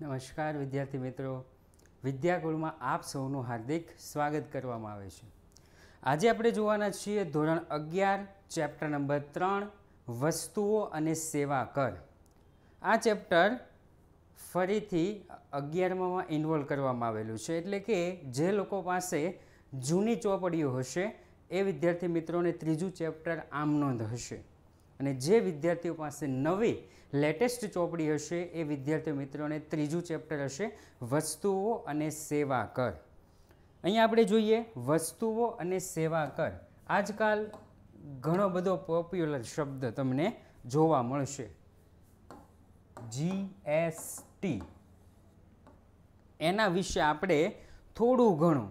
નમસ્કાર વિદ્યાર્થી મિત્રો. વિદ્યાકુળમાં આપ સૌનું હાર્દિક સ્વાગત કરવામાં આવે છે. આજે આપણે જોવાના છીએ ધોરણ અગિયાર, ચેપ્ટર નંબર ત્રણ, વસ્તુઓ અને સેવા કર. આ ચેપ્ટર ફરીથી અગિયારમાં ઇન્વોલ્વ કરવામાં આવેલું છે. એટલે કે જે લોકો પાસે જૂની ચોપડીઓ હશે, એ વિદ્યાર્થી મિત્રોને ત્રીજું ચેપ્ટર આમ નોંધ હશે. અને જે વિદ્યાર્થીઓ પાસે નવી લેટેસ્ટ ચોપડી હશે, એ વિદ્યાર્થી મિત્રોને ત્રીજું ચેપ્ટર હશે, વસ્તુઓ અને સેવા કર. અહીંયા આપણે જોઈએ, વસ્તુઓ અને સેવા કર. આજકાલ ઘણો બધો પોપ્યુલર શબ્દ તમને જોવા મળશે. જીએસટી એના વિશે આપણે થોડું ઘણું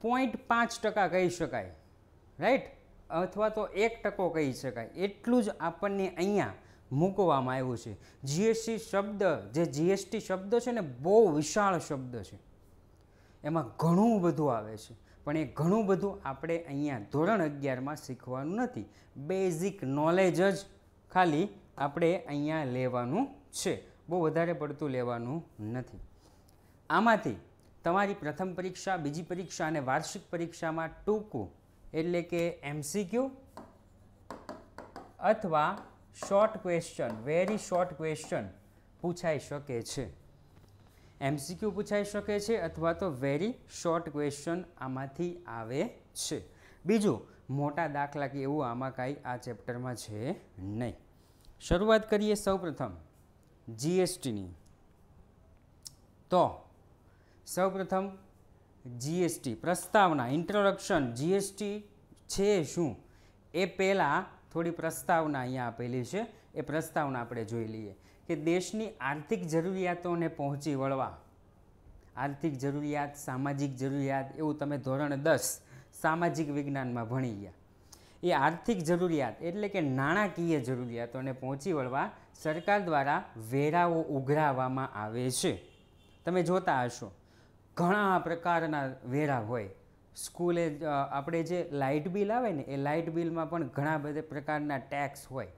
પોઈન્ટ પાંચ ટકા કહી શકાય. રાઈટ અથવા તો એક ટકો કહી શકાય. એટલું જ આપણને અહીંયા મૂકવામાં આવ્યું છે. જીએસટી શબ્દ, જે જીએસટી શબ્દ છે ને, બહુ વિશાળ શબ્દ છે. એમાં ઘણું બધું આવે છે. પણ એ ઘણું બધું આપણે અહીંયા ધોરણ અગિયારમાં શીખવાનું નથી. બેઝિક નોલેજ જ ખાલી આપણે અહીંયા લેવાનું છે. બહુ વધારે પડતું લેવાનું નથી. આમાંથી તમારી પ્રથમ પરીક્ષા, બીજી પરીક્ષા અને વાર્ષિક પરીક્ષામાં ટૂંકું એટલે કે એમસીક્યુ અથવા short question very short question પૂછાઈ શકે છે. એમસીક્યુ પૂછાઈ શકે છે અથવા તો વેરી શોર્ટ ક્વેશ્ચન આમાંથી આવે છે. બીજું, મોટા દાખલા કે એવું આમાં કાંઈ આ ચેપ્ટરમાં છે નહીં. શરૂઆત કરીએ સૌપ્રથમ જીએસટીની તો, સૌપ્રથમ જીએસટી પ્રસ્તાવના ઇન્ટ્રોડક્શન જીએસટી છે શું? એ પહેલાં થોડી પ્રસ્તાવના અહીંયા આપેલી છે. એ પ્રસ્તાવના આપણે જોઈ લઈએ કે દેશની આર્થિક જરૂરિયાતોને પહોંચી વળવા. આર્થિક જરૂરિયાત, સામાજિક જરૂરિયાત એવું તમે ધોરણ દસ સામાજિક વિજ્ઞાનમાં ભણી ગયા. એ આર્થિક જરૂરિયાત એટલે કે નાણાકીય જરૂરિયાતોને પહોંચી વળવા સરકાર દ્વારા વેરાઓ ઉઘરાવવામાં આવે છે. તમે જોતા હશો. ઘણા પ્રકારના વેરા હોય. સ્કૂલે આપણે જે લાઇટ બિલ આવે ને, એ લાઇટ બિલમાં પણ ઘણા બધા પ્રકારના ટેક્સ હોય.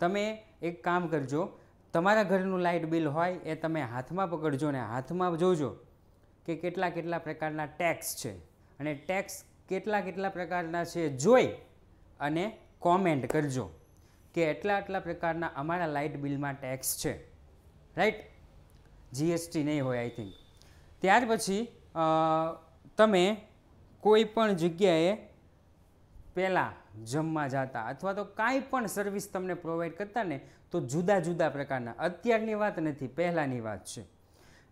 તમે એક કામ કરજો, તમારા ઘરનું લાઇટ બિલ હોય એ તમે હાથમાં પકડજો ને હાથમાં જોજો કે કેટલા કેટલા પ્રકારના ટેક્સ છે. અને ટેક્સ કેટલા કેટલા પ્રકારના છે જોઈ અને કોમેન્ટ કરજો કે એટલા આટલા પ્રકારના અમારા લાઇટ બિલમાં ટેક્સ છે. રાઈટ? જીએસટી નહીં હોય, આઈ થિંક. ત્યાર પછી તમે કોઈ પણ જગ્યાએ પહેલાં જમવા જતા અથવા તો કાંઈ પણ સર્વિસ તમને પ્રોવાઈડ કરતા ને, તો જુદા જુદા પ્રકારના, અત્યારની વાત નથી, પહેલાંની વાત છે.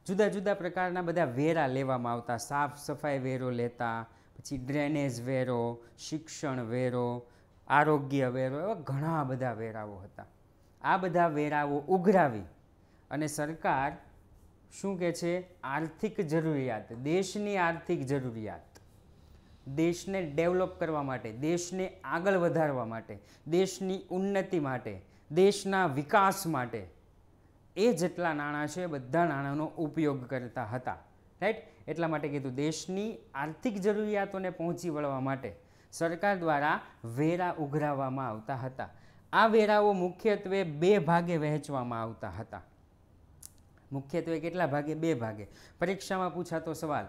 જુદા જુદા પ્રકારના બધા વેરા લેવામાં આવતા, સાફ સફાઈ વેરો લેતા, પછી ડ્રેનેજ વેરો, શિક્ષણ વેરો, આરોગ્ય વેરો, એવા ઘણા બધા વેરાઓ હતા. આ બધા વેરાઓ ઉઘરાવી અને સરકાર શું કહે છે? આર્થિક જરૂરિયાત. દેશની આર્થિક જરૂરિયાત. દેશને ડેવલપ કરવા માટે, દેશને આગળ વધારવા માટે, દેશની ઉન્નતિ માટે, દેશના વિકાસ માટે એ જેટલા નાણાં છે, બધા નાણાંનો ઉપયોગ કરતા હતા. રાઈટ એટલા માટે કીધું, દેશની આર્થિક જરૂરિયાતોને પહોંચી વળવા માટે સરકાર દ્વારા વેરા ઉઘરાવવામાં આવતા હતા. આ વેરાઓ મુખ્યત્વે બે ભાગે વહેંચવામાં આવતા હતા. મુખ્યત્વે કેટલા ભાગે? બે ભાગે. પરીક્ષામાં પૂછાતો સવાલ,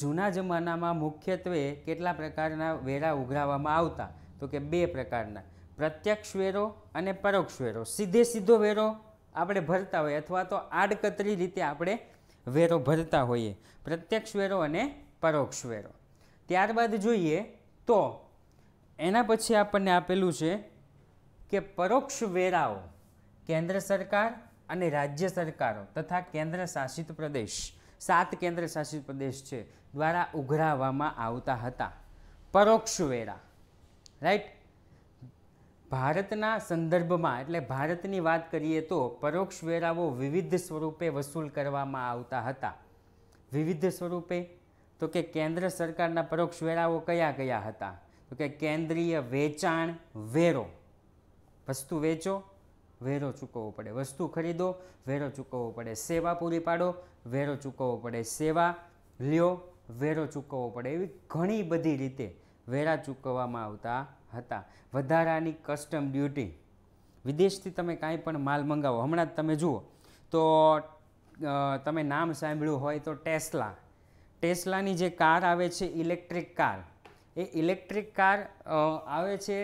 જૂના જમાનામાં મુખ્યત્વે કેટલા પ્રકારના વેરા ઉઘરાવવામાં આવતા? તો કે બે પ્રકારના. પ્રત્યક્ષ વેરો અને પરોક્ષ વેરો. સીધે સીધો વેરો આપણે ભરતા હોઈએ અથવા તો આડકતરી રીતે આપણે વેરો ભરતા હોઈએ. પ્રત્યક્ષ વેરો અને પરોક્ષ વેરો. ત્યારબાદ જોઈએ તો એના પછી આપણને આપેલું છે કે પરોક્ષ વેરાઓ કેન્દ્ર સરકાર અને રાજ્ય સરકારો તથા કેન્દ્ર શાસિત પ્રદેશ, સાત કેન્દ્ર શાસિત પ્રદેશ છે, દ્વારા ઉઘરાવવામાં આવતા હતા. પરોક્ષ વેરા. રાઈટ ભારતના સંદર્ભમાં, એટલે ભારતની વાત કરીએ તો પરોક્ષ વેરાઓ વિવિધ સ્વરૂપે વસૂલ કરવામાં આવતા હતા. વિવિધ સ્વરૂપે? તો કે કેન્દ્ર સરકારના પરોક્ષ વેરાઓ કયા કયા હતા? તો કે કેન્દ્રીય વેચાણ વેરો. વસ્તુ વેચો વેરો ચૂકવવો પડે. વસ્તુ ખરીદો, વેરો ચૂકવવો પડે. સેવા પૂરી પાડો, વેરો ચૂકવવો પડે. સેવા લ્યો, વેરો ચૂકવવો પડે. એવી ઘણી બધી રીતે વેરા ચૂકવવામાં આવતા હતા. વધારાની કસ્ટમ ડ્યુટી વિદેશથી તમે કાંઈ પણ માલ મંગાવો, હમણાં જ તમે જુઓ, તો તમે નામ સાંભળ્યું હોય તો ટેસ્લા ટેસ્લાની જે કાર આવે છે ઇલેક્ટ્રિક કાર એ ઇલેક્ટ્રિક કાર આવે છે,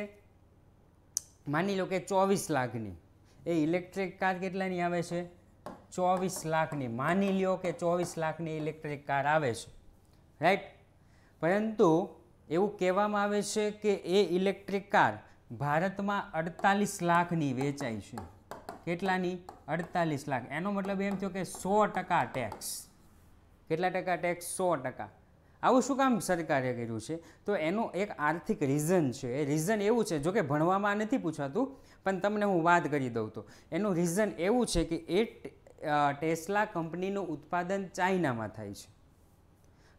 માની લો કે ચોવીસ લાખની. એ ઇલેક્ટ્રિક કાર કેટલાની આવે છે? ચોવીસ લાખની. માની લ્યો કે ચોવીસ લાખની ઇલેક્ટ્રિક કાર આવે છે. રાઈટ પરંતુ એવું કહેવામાં આવે છે કે એ ઇલેક્ટ્રિક કાર ભારતમાં અડતાલીસ લાખની વેચાય છે. કેટલાની? અડતાલીસ લાખ. એનો મતલબ એમ થયો કે સો ટકા ટેક્સ કેટલા ટકા ટેક્સ સો ટકા. આવું શું કામ સરકારે કર્યું છે? તો એનું એક આર્થિક રીઝન છે. એ રીઝન એવું છે જો કે ભણવામાં નથી પૂછાતું પણ તમને હું વાત કરી દઉં તો. એનું રીઝન એવું છે કે એ ટેસ્લા કંપનીનું ઉત્પાદન ચાઇનામાં થાય છે.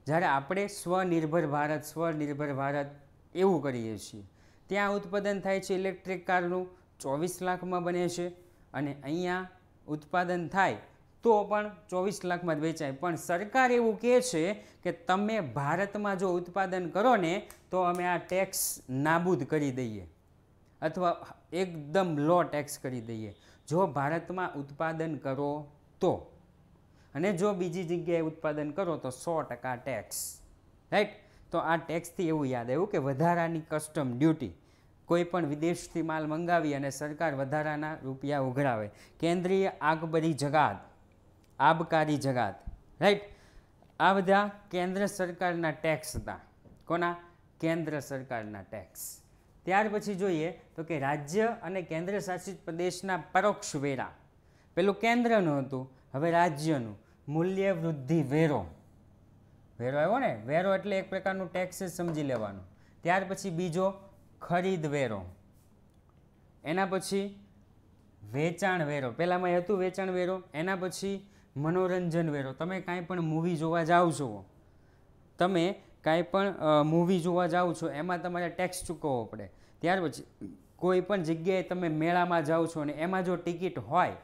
જ્યારે આપણે સ્વનિર્ભર ભારત સ્વનિર્ભર ભારત એવું કરીએ છીએ. ત્યાં ઉત્પાદન થાય છે ઇલેક્ટ્રિક કારનું, ચોવીસ લાખમાં બને છે અને અહીંયા ઉત્પાદન થાય તો પણ ચોવીસ લાખમાં જ વેચાય. પણ સરકાર એવું કહે છે કે તમે ભારતમાં જો ઉત્પાદન કરો ને, તો અમે આ ટેક્સ નાબૂદ કરી દઈએ. અથવા એકદમ લો ટેક્સ કરી દઈએ. જો ભારતમાં ઉત્પાદન કરો તો. અને જો બીજી જગ્યાએ ઉત્પાદન કરો તો સો ટકા ટેક્સ રાઈટ તો આ ટેક્સથી એવું યાદ આવ્યું કે વધારાની કસ્ટમ ડ્યુટી કોઈ પણ વિદેશથી માલ મંગાવી અને સરકાર વધારાના રૂપિયા ઉઘરાવે. કેન્દ્રીય આગબરી જગાત આબકારી જગાત રાઈટ આ બધા કેન્દ્ર સરકારના ટેક્સ હતા. કોના? કેન્દ્ર સરકારના ટેક્સ ત્યાર પછી જોઈએ તો કે રાજ્ય અને કેન્દ્ર શાસિત પ્રદેશના પરોક્ષ વેરા. પેલું કેન્દ્રનું હતું, હવે રાજ્યનું. મૂલ્ય વૃદ્ધિ વેરો. વેરો આવ્યો ને? વેરો એટલે એક પ્રકારનું ટેક્સ સમજી લેવાનું. ત્યાર પછી બીજો ખરીદ વેરો. એના પછી વેચાણ વેરો. પહેલાંમાં હતું વેચાણ વેરો, એના પછી મનોરંજન વેરો. તમે કાંઈ પણ મૂવી જોવા જાઓ છો, તમે કાંઈ પણ મૂવી જોવા જાઓ છો, એમાં તમારે ટેક્સ ચૂકવવો પડે. ત્યાર પછી, કોઈ પણ જગ્યાએ તમે મેળામાં જાઓ છો અને એમાં જો ટિકિટ હોય,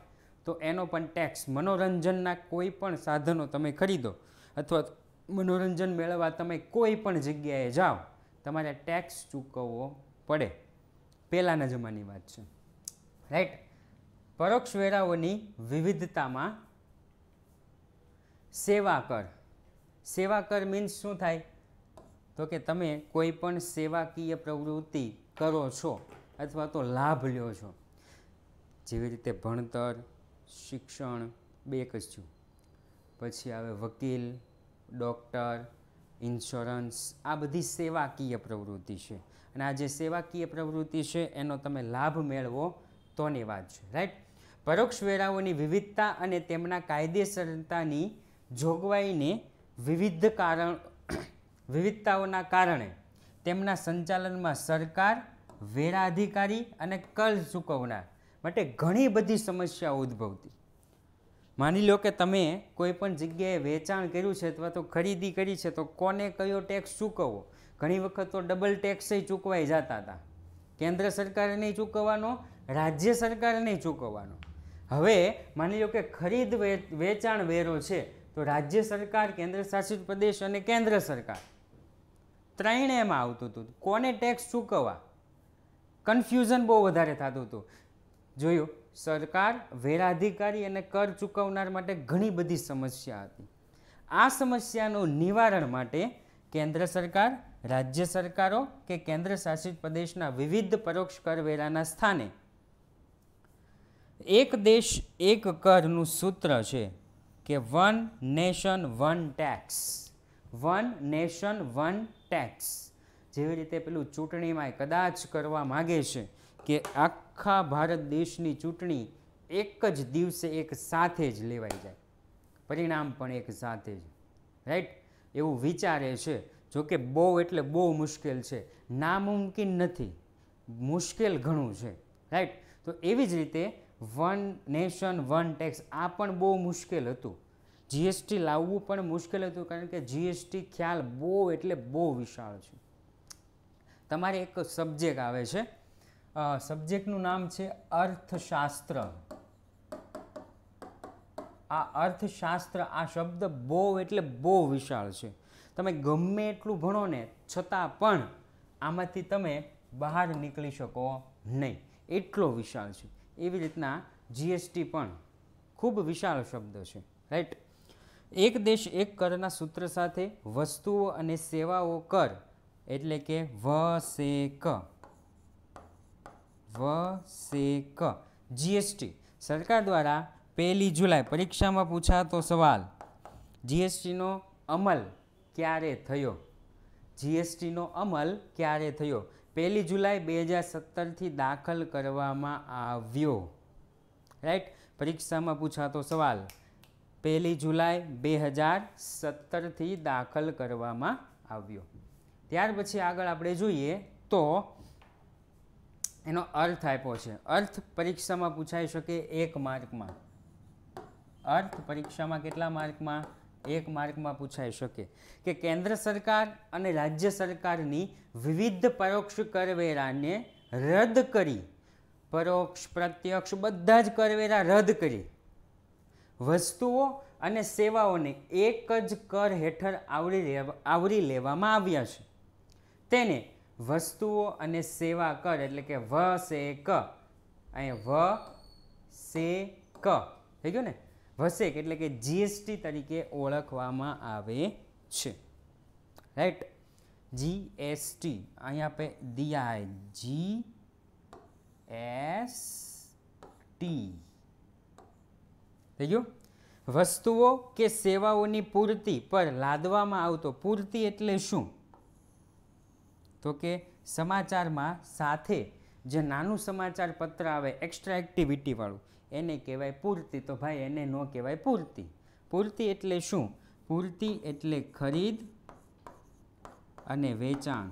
તો એનો પણ ટેક્સ મનોરંજનના કોઈ પણ સાધનો તમે ખરીદો અથવા મનોરંજન મેળવવા તમે કોઈ પણ જગ્યાએ જાઓ, તમારે ટેક્સ ચૂકવવો પડે. પહેલાંના જમાની વાત છે. રાઈટ પરોક્ષ વેરાઓની વિવિધતામાં સેવા કર. સેવા કર મીન્સ શું થાય? તો કે તમે કોઈ પણ સેવાકીય પ્રવૃત્તિ કરો છો અથવા તો લાભ લ્યો છો, જેવી રીતે ભણતર, શિક્ષણ, બે કશું પછી આવે વકીલ, ડૉક્ટર, ઇન્સ્યોરન્સ, આ બધી સેવાકીય પ્રવૃત્તિ છે. અને આ જે સેવાકીય પ્રવૃત્તિ છે, એનો તમે લાભ મેળવો તોની વાત છે રાઈટ પરોક્ષ વેરાઓની વિવિધતા અને તેમના કાયદેસરતાની જોગવાઈને વિવિધ કારણ વિવિધતાઓના કારણે તેમના સંચાલનમાં સરકાર વેરા અધિકારી અને કર ચૂકવનાર માટે ઘણી બધી સમસ્યાઓ ઉદ્ભવતી. માની લો કે તમે કોઈ પણ જગ્યાએ વેચાણ કર્યું છે અથવા તો ખરીદી કરી છે, તો કોને કયો ટેક્સ ચૂકવવો? ઘણી વખત તો ડબલ ટેક્સય ચૂકવાઈ જતા હતા. કેન્દ્ર સરકારે નહીં ચૂકવવાનો, રાજ્ય સરકારે નહીં ચૂકવવાનો. હવે માની લો કે ખરીદ વેચાણ વેરો છે, તો રાજ્ય સરકાર, કેન્દ્ર શાસિત પ્રદેશ અને કેન્દ્ર સરકાર ત્રણે એમાં આવતું હતું. કોને ટેક્સ ચૂકવવા? કન્ફ્યુઝન બહુ વધારે થતું હતું. જોયું? સરકાર વેરાધિકારી અને કર ચૂકવનાર માટે ઘણી બધી સમસ્યા હતી. આ સમસ્યાનું નિવારણ માટે કેન્દ્ર સરકાર, રાજ્ય સરકારો કે કેન્દ્ર શાસિત પ્રદેશના વિવિધ પરોક્ષ કરવેરાના સ્થાને. એક દેશ એક કરનું સૂત્ર છે કે one nation one tax one nation one tax. જેવી રીતે પેલું ચૂંટણીમાં કદાચ કરવા માગે છે કે આખા ભારત દેશની ચૂંટણી એક જ દિવસે એક સાથે જ લેવાઈ જાય. પરિણામ પણ એક સાથે જ. રાઈટ એવું વિચારે છે. જો કે બહુ એટલે બહુ મુશ્કેલ છે. નામુમકિન નથી. મુશ્કેલ ઘણું છે. રાઈટ તો એવી જ રીતે વન નેશન વન ટેક્સ આ પણ બહુ મુશ્કેલ હતું. જીએસટી લાવવું પણ મુશ્કેલ હતું કારણ કે જીએસટી ખ્યાલ બહુ એટલે બહુ વિશાળ છે. તમારે એક સબ્જેક્ટ આવે છે. સબ્જેક્ટનું નામ છે અર્થશાસ્ત્ર. આ અર્થશાસ્ત્ર, આ શબ્દ બહુ એટલે બહુ વિશાળ છે. તમે ગમે એટલું ભણો ને, છતાં પણ આમાંથી તમે બહાર નીકળી શકો નહીં. એટલો વિશાળ છે. એવી રીતના જીએસટી પણ ખૂબ વિશાળ શબ્દ છે. રાઈટ એક દેશ એક કરના સૂત્ર સાથે વસ્તુઓ અને સેવાઓ કર એટલે કે વસેક વસેક જીએસટી સરકાર દ્વારા પહેલી જુલાઈ પરીક્ષામાં પૂછાતો સવાલ જીએસટીનો અમલ ક્યારે થયો? જીએસટીનો અમલ ક્યારે થયો? પહેલી જુલાઈ બે હજાર સત્તરથી દાખલ કરવામાં આવ્યો. રાઈટ પરીક્ષામાં પૂછાતો સવાલ પહેલી જુલાઈ બે હજાર સત્તરથી દાખલ કરવામાં આવ્યો. ત્યાર પછી આગળ આપણે જોઈએ તો એનો અર્થ આપ્યો છે. અર્થ પરીક્ષામાં પૂછાઈ શકે એક માર્કમાં. અર્થ પરીક્ષામાં કેટલા માર્કમાં? એક માર્કમાં પૂછાઈ શકે કે કેન્દ્ર સરકાર અને રાજ્ય સરકારની વિવિધ પરોક્ષ કરવેરાને રદ કરી. પરોક્ષ, પ્રત્યક્ષ બધા જ કરવેરા રદ કરી. વસ્તુઓ અને સેવાઓને એક જ કર હેઠળ આવરી લેવા, આવરી લેવામાં આવ્યા છે. તેને વસ્તુઓ અને સેવા કર એટલે કે વ સે ક. અહીંયા વ સે ક. થઈ ગયું ને? વસેક એટલે કે જીએસટી તરીકે ઓળખવામાં આવે છે. રાઈટ જીએસટી અહીંયા આપણે દિયા જી એસ ટી થઈ ગયું? વસ્તુઓ કે સેવાઓની પૂર્તિ પર લાદવામાં આવતો પૂર્તિ એટલે શું? તો કે સમાચારમાં સાથે જે નાનું સમાચાર પત્ર આવે એક્સ્ટ્રા એક્ટિવિટીવાળું એને કહેવાય પૂર્તિ. તો ભાઈ એને ન કહેવાય પૂર્તિ. પૂર્તિ એટલે શું? પૂર્તિ એટલે ખરીદ અને વેચાણ.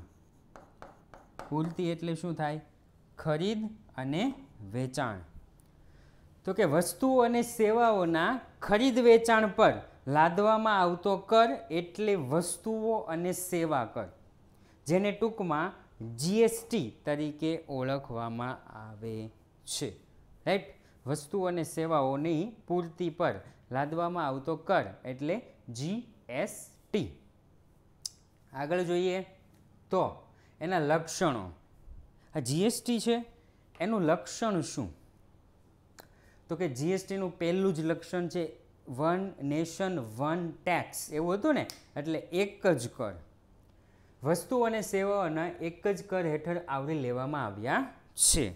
પૂર્તિ એટલે શું થાય? ખરીદ અને વેચાણ. તો કે વસ્તુ અને સેવાઓના ખરીદ વેચાણ પર લાદવામાં આવતો કર એટલે વસ્તુઓ અને સેવા કર, જેને ટૂંકમાં જીએસટી તરીકે ઓળખવામાં આવે છે. રાઈટ વસ્તુ અને સેવાઓની પૂર્તિ પર લાદવામાં આવતો કર એટલે જીએસટી આગળ જોઈએ તો એના લક્ષણો. આ જીએસટી છે, એનું લક્ષણ શું? તો કે જીએસટીનું પહેલું જ લક્ષણ છે વન નેશન, વન ટેક્સ. એવું હતું ને? એટલે એક જ કર. વસ્તુ અને સેવાઓના એક જ કર હેઠળ આવરી લેવામાં આવ્યા છે.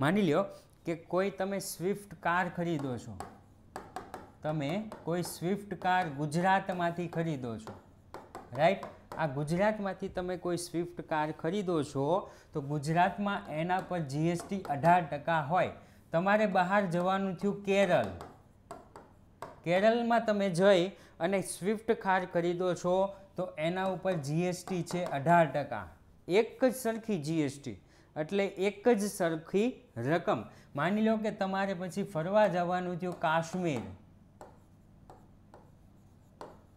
માની લ્યો કે કોઈ તમે સ્વિફ્ટ કાર ખરીદો છો. તમે કોઈ સ્વિફ્ટ કાર ગુજરાતમાંથી ખરીદો છો. રાઈટ આ ગુજરાતમાંથી તમે કોઈ સ્વિફ્ટ કાર ખરીદો છો તો ગુજરાતમાં એના પર જીએસટી અઢાર ટકા હોય. તમારે બહાર જવાનું થયું કેરળ. કેરળમાં તમે જઈ અને સ્વિફ્ટ કાર ખરીદો છો, તો એના ઉપર જીએસટી છે અઢાર ટકા. એક જ સરખી જીએસટી એટલે એક જ સરખી રકમ. માની લો કે તમારે પછી ફરવા જવાનું થયું કાશ્મીર.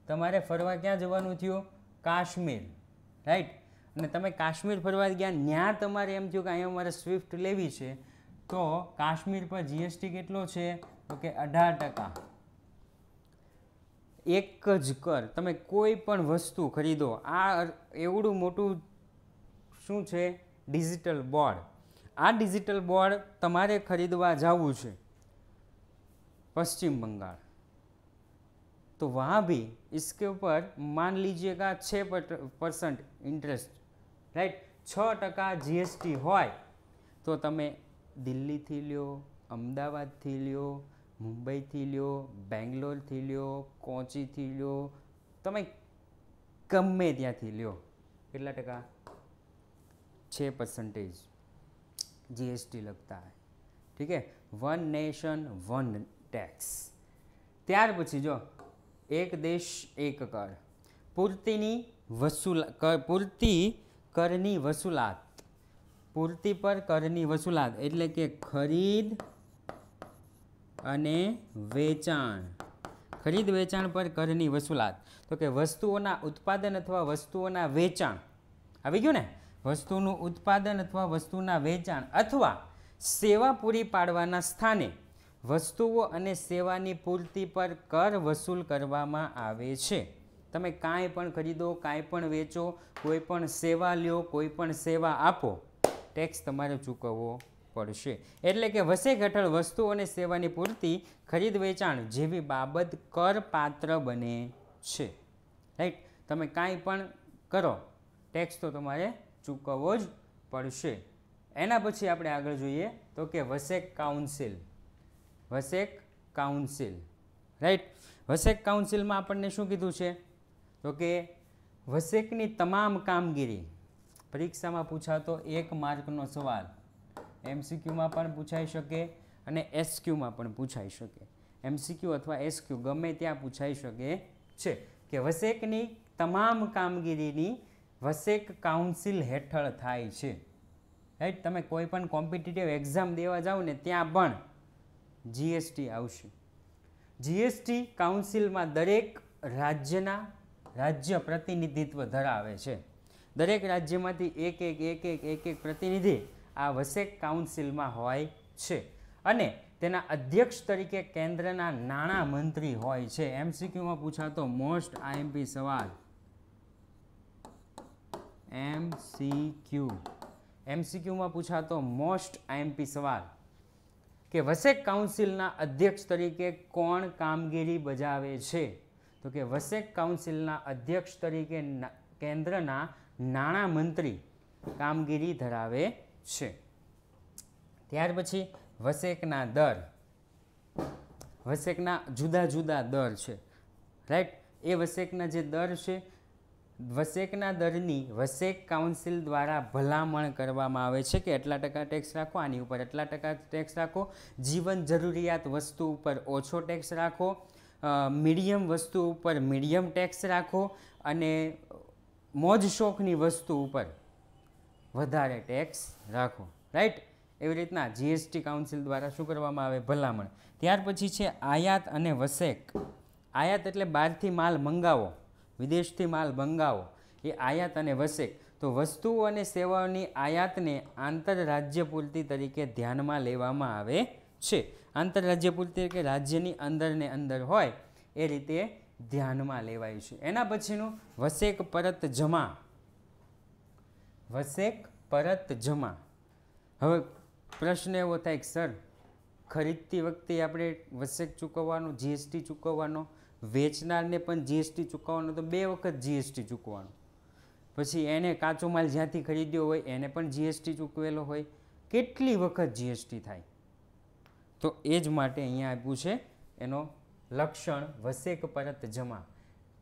તમારે ફરવા ક્યાં જવાનું થયું? કાશ્મીર. રાઈટ? અને તમે કાશ્મીર ફરવા ગયા ત્યાં તમારે એમ થયું કે અહીંયા મારે સ્વિફ્ટ લેવી છે. તો કાશ્મીર પર જીએસટી કેટલો છે તો કે અઢાર ટકા એક જ કર તમે કોઈ પણ વસ્તુ ખરીદો આ એવડું મોટું શું છે ડિજિટલ બોર્ડ આ ડિજિટલ બોર્ડ તમારે ખરીદવા જવું છે पश्चिम बंगाल तो वहाँ भी इसके ऊपर मान लीजिएगा छः परसेंट इंटरेस्ट રાઈટ છ ટકા જીએસટી હોય તો તમે દિલ્હીથી લ્યો, અમદાવાદથી લ્યો, મુંબઈથી લ્યો, બેંગ્લોરથી લ્યો, કોચીથી લ્યો, તમે ગમે ત્યાંથી લ્યો. કેટલા ટકા? છે પર્સન્ટેજ જીએસટી લગતા ઠીક હે? વન નેશન વન ટેક્સ ત્યાર પછી જો, એક દેશ, એક કર. પૂર્તિની વસૂલા પૂરતી કરની વસૂલાત. પૂર્તિ પર કરની વસૂલાત એટલે કે ખરીદ અને વેચાણ. ખરીદ વેચાણ પર કરની વસૂલાત. તો કે વસ્તુઓના ઉત્પાદન અથવા વસ્તુઓના વેચાણ. આવી ગયું ને? વસ્તુનું ઉત્પાદન અથવા વસ્તુના વેચાણ અથવા સેવા પૂરી પાડવાના સ્થાને વસ્તુઓ અને સેવાની પૂર્તિ પર કર વસૂલ કરવામાં આવે છે. તમે કાંઈ પણ ખરીદો, કાંઈ પણ વેચો, કોઈ પણ સેવા લ્યો, કોઈ પણ સેવા આપો ટેક્સ તમારે ચૂકવવો પડશે. એટલે કે વસેક હેઠળ વસ્તુ અને સેવાની પૂરતી, ખરીદ વેચાણ જેવી બાબત કરપાત્ર બને છે. રાઈટ તમે કાંઈ પણ કરો ટેક્સ તો તમારે ચૂકવવો જ પડશે. એના પછી આપણે આગળ જોઈએ તો કે વસેક કાઉન્સિલ વસેક કાઉન્સિલ રાઈટ વસેક કાઉન્સિલમાં આપણને શું કીધું છે? તો કે વસેકની તમામ કામગીરી પરીક્ષામાં પૂછાતો એક માર્કનો સવાલ એમસીક્યુમાં પણ પૂછાઈ શકે અને એસક્યુમાં પણ પૂછાઈ શકે. એમસીક્યુ અથવા એસક્યુ ગમે ત્યાં પૂછાઈ શકે છે કે વસેકની તમામ કામગીરીની વસેક કાઉન્સિલ હેઠળ થાય છે. રાઈટ તમે કોઈ પણ કોમ્પિટિટિવ એક્ઝામ દેવા જાઓ ને ત્યાં પણ જીએસટી આવશે. જીએસટી કાઉન્સિલમાં દરેક રાજ્યના રાજ્ય પ્રતિનિધિત્વ ધરાવે છે. દરેક રાજ્યમાંથી એક એક એક એક એક એક પ્રતિનિધિ આ વસેક કાઉન્સિલમાં હોય છે. અને તેના અધ્યક્ષ તરીકે કેન્દ્રના નાણાં મંત્રી હોય છે. એમસીક્યુમાં પૂછાતો મોસ્ટ આઈએમપી સવાલ. એમસીક્યુ એમસીક્યુમાં પૂછાતો મોસ્ટ આઈએમપી સવાલ કે વસેક કાઉન્સિલના અધ્યક્ષ તરીકે કોણ કામગીરી બજાવે છે? તો કે વસેક કાઉન્સિલના અધ્યક્ષ તરીકે કેન્દ્રના નાણાં મંત્રી કામગીરી ધરાવે છે. ત્યાર પછી વસેકના દર. વસેકના જુદા જુદા દર છે. રાઈટ? એ વસેકના જે દર છે, વસેકના દરની વસેક કાઉન્સિલ દ્વારા ભલામણ કરવામાં આવે છે કે એટલા ટકા ટેક્સ રાખો, આની ઉપર એટલા ટકા ટેક્સ રાખો. જીવન જરૂરિયાત વસ્તુ ઉપર ઓછો ટેક્સ રાખો. મીડિયમ વસ્તુ ઉપર મીડિયમ ટેક્સ રાખો. અને મોજ શોખની વસ્તુ ઉપર વધારે ટેક્સ રાખો. રાઈટ એવી રીતના જીએસટી કાઉન્સિલ દ્વારા શું કરવામાં આવે? ભલામણ. ત્યાર પછી છે આયાત અને વસેક. આયાત એટલે બહારથી માલ મંગાવો, વિદેશથી માલ મંગાવો. એ આયાત અને વસેક. તો વસ્તુઓ અને સેવાઓની આયાતને આંતરરાજ્ય પૂર્તિ તરીકે ધ્યાનમાં લેવામાં આવે છે. આંતરરાજ્ય પૂર્તિ કે રાજ્યની અંદર ને અંદર હોય. એ રીતે ધ્યાનમાં લેવાય છે. એના પછીનું વસેક પરત જમા. વસેક પરત જમા. હવે પ્રશ્ન એવો થાય કે સર, ખરીદતી વખતે આપણે વસેક ચૂકવવાનો જીએસટી ચૂકવવાનો, વેચનારને પણ જીએસટી ચૂકવવાનો, તો બે વખત જીએસટી ચૂકવવાનો. પછી એને કાચો માલ જ્યાંથી ખરીદ્યો હોય, એને પણ જીએસટી ચૂકવેલો હોય. કેટલી વખત જીએસટી થાય? તો એ જ માટે અહીંયા આપ્યું છે એનો લક્ષણ વસેક પરત જમા.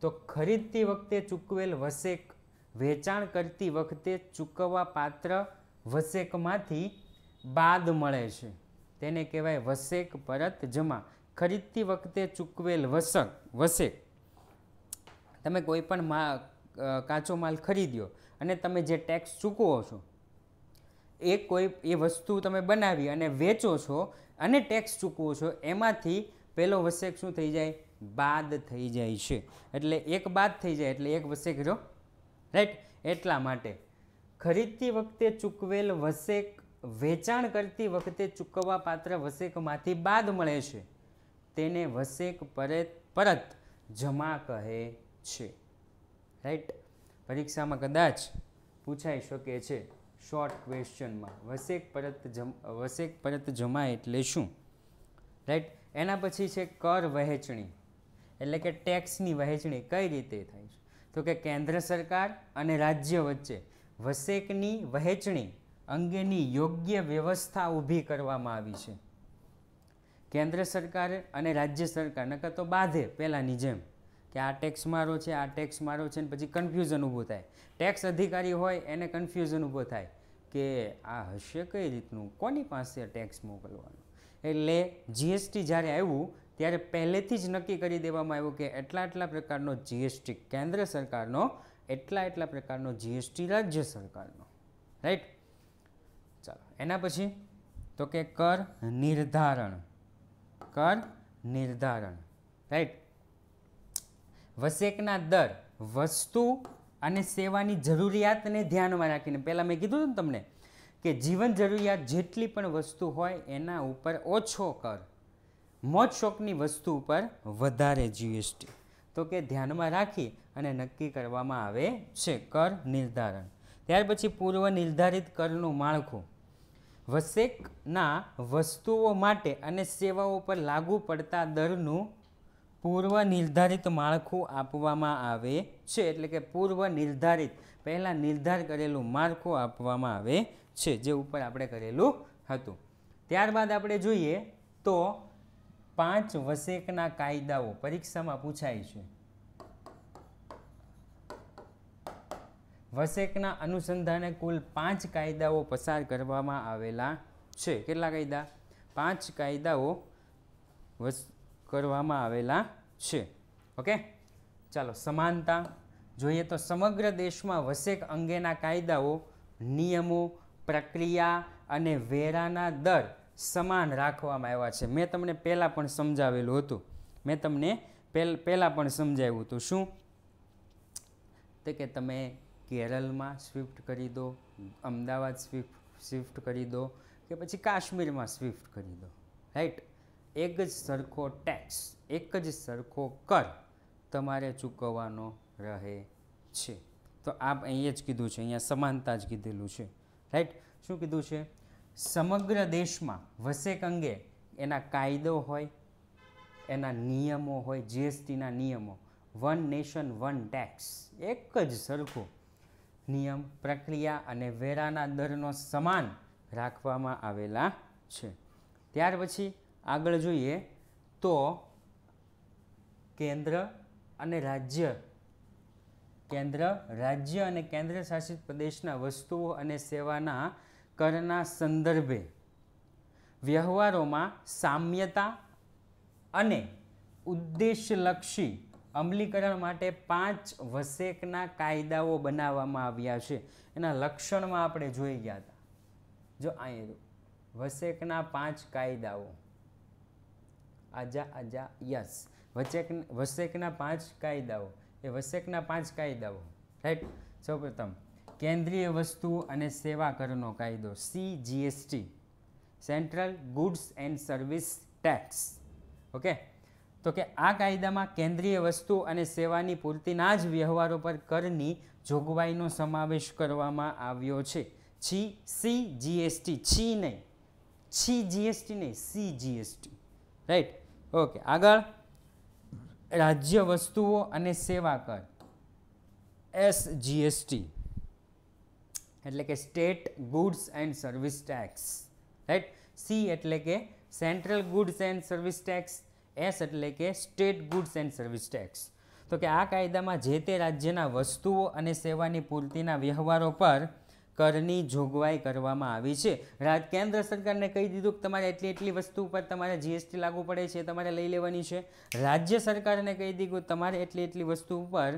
તો ખરીદતી વખતે ચૂકવેલ વસેક, વેચાણ કરતી વખતે ચૂકવવા પાત્ર વસેકમાંથી બાદ મળે છે. તેને કહેવાય વસેક પરત જમા. ખરીદતી વખતે ચૂકવેલ વસક, વસેક. તમે કોઈ પણ મા કાચો માલ ખરીદ્યો અને તમે જે ટેક્સ ચૂકવો છો, એ કોઈ, એ વસ્તુ તમે બનાવી અને વેચો છો અને ટેક્સ ચૂકવો છો, એમાંથી પહેલો વસેક શું થઈ જાય? બાદ થઈ જાય છે. એટલે એક બાદ થઈ જાય, એટલે એક વસેક જો રાઈટ એટલા માટે. ખરીદતી વખતે ચૂકવેલ વસેક વેચાણ કરતી વખતે ચૂકવવા પાત્ર વસેકમાંથી બાદ મળે છે. તેને વસેક પરત પરત જમા કહે છે. રાઈટ પરીક્ષામાં કદાચ પૂછાઈ શકે છે. શોર્ટ ક્વેશ્ચનમાં વસેક પરત જમ, વસેક પરત જમા એટલે શું? રાઈટ એના પછી છે કર વહેંચણી. એટલે કે ટેક્સની વહેંચણી કઈ રીતે થાય છે? તો કે કેન્દ્ર સરકાર અને રાજ્ય વચ્ચે વસેકની વહેંચણી અંગેની યોગ્ય વ્યવસ્થા ઊભી કરવામાં આવી છે. કેન્દ્ર સરકાર અને રાજ્ય સરકાર, નકર તો બાંધે પહેલાંની જેમ કે આ ટેક્સ મારો છે, આ ટેક્સ મારો છે ને પછી કન્ફ્યુઝન ઊભું થાય. ટેક્સ અધિકારી હોય એને કન્ફ્યુઝન ઊભો થાય કે આ હશે કઈ રીતનું? કોની પાસે ટેક્સ મોકલવાનો? એટલે જીએસટી જ્યારે આવ્યું, ત્યારે પહેલેથી જ નક્કી કરી દેવામાં આવ્યું કે એટલા એટલા પ્રકારનો જીએસટી કેન્દ્ર સરકારનો, એટલા એટલા પ્રકારનો જીએસટી રાજ્ય સરકારનો. રાઈટ ચાલો, એના પછી તો કે કર નિર્ધારણ. કર નિર્ધારણ. રાઈટ વસેકના દર, વસ્તુ અને સેવાની જરૂરિયાતને ધ્યાનમાં રાખીને. પહેલાં મેં કીધું ને તમને કે જીવન જરૂરિયાત જેટલી પણ વસ્તુ હોય એના ઉપર ઓછો કર. મોજ શોખની વસ્તુ ઉપર વધારે જીએસટી તો કે ધ્યાનમાં રાખી અને નક્કી કરવામાં આવે છે કર નિર્ધારણ. ત્યાર પછી પૂર્વ નિર્ધારિત કરનું માળખું. વસેકના વસ્તુઓ માટે અને સેવાઓ પર લાગુ પડતા દરનું પૂર્વ નિર્ધારિત માળખું આપવામાં આવે છે. એટલે કે પૂર્વ નિર્ધારિત પહેલાં નિર્ધાર કરેલું માળખું આપવામાં આવે છે, જે ઉપર આપણે કરેલું હતું. ત્યારબાદ આપણે જોઈએ તો પાંચ વસેકના કાયદાઓ, પરીક્ષામાં પૂછાય છે. વસેકના અનુસંધાને કુલ પાંચ કાયદાઓ પસાર કરવામાં આવેલા છે. કેટલા કાયદા? પાંચ કાયદાઓ કરવામાં આવેલા છે. ઓકે? ચાલો, સમાનતા જોઈએ તો સમગ્ર દેશમાં વસેક અંગેના કાયદાઓ, નિયમો, પ્રક્રિયા અને વેરાના દર સમાન રાખવામાં આવ્યા છે. મેં તમને પહેલાં પણ સમજાવેલું હતું. મેં તમને પહેલ પણ સમજાવ્યું હતું. શું? તો કે તમે કેરળમાં સ્વિફ્ટ કરી દો, અમદાવાદ સ્વિફ્ટ સ્વિફ્ટ કરી દો કે પછી કાશ્મીરમાં સ્વિફ્ટ કરી દો. રાઈટ? એક જ સરખો ટેક્સ, એક જ સરખો કર તમારે ચૂકવવાનો રહે છે. તો આ અહીંયા જ કીધું છે, અહીંયા સમાનતા જ કીધેલું છે. રાઈટ શું કીધું છે? સમગ્ર દેશમાં વસેક અંગે એના કાયદો હોય, એના નિયમો હોય, જીએસટીના નિયમો, વન નેશન, વન ટેક્સ, એક જ સરખો નિયમ, પ્રક્રિયા અને વેરાના દરનો સમાન રાખવામાં આવેલા છે. ત્યાર પછી આગળ જોઈએ તો કેન્દ્ર અને રાજ્ય કેન્દ્ર, રાજ્ય અને કેન્દ્ર શાસિત પ્રદેશના વસ્તુઓ અને સેવાના કરના સંદર્ભે વ્યવહારોમાં સામ્યતા અને ઉદ્દેશલક્ષી અમલીકરણ માટે પાંચ વસેકના કાયદાઓ બનાવવામાં આવ્યા છે. એના લક્ષણમાં આપણે જોઈ ગયા હતા. જો અહીં વસેકના પાંચ કાયદાઓ. આજા આજા, યસ. વચેક, વસેકના પાંચ કાયદાઓ. એ વસેકના પાંચ કાયદાઓ. રાઈટ સૌપ્રથમ, કેન્દ્રીય વસ્તુ અને સેવા કરનો કાયદો C GST central goods and service tax okay તો કે આ કાયદામાં કેન્દ્રીય વસ્તુ અને સેવાની પૂર્તિના જ વ્યવહારો પર કરની જોગવાઈનો સમાવેશ કરવામાં આવ્યો છે. છી સી જીએસટી છી નહીં. છી જીએસટી નહીં સી જીએસટી રાઈટ ઓકે આગળ. રાજ્ય વસ્તુઓ અને સેવા કર. એસ જીએસટી એટલે કે state goods and service tax. Right C એટલે કે central goods and service tax. S એટલે કે state goods and service tax. તો કે આ કાયદામાં જે તે રાજ્યના વસ્તુઓ અને સેવાની પૂર્તિના વ્યવહારો પર કરની જોગવાઈ કરવામાં આવી છે. રાજ કેન્દ્ર સરકારને કહી દીધું કે તમારે એટલી એટલી વસ્તુ ઉપર તમારે જીએસટી લાગુ પડે છે, તમારે લઈ લેવાની છે. રાજ્ય સરકારને કહી દીધું તમારે એટલી એટલી વસ્તુ ઉપર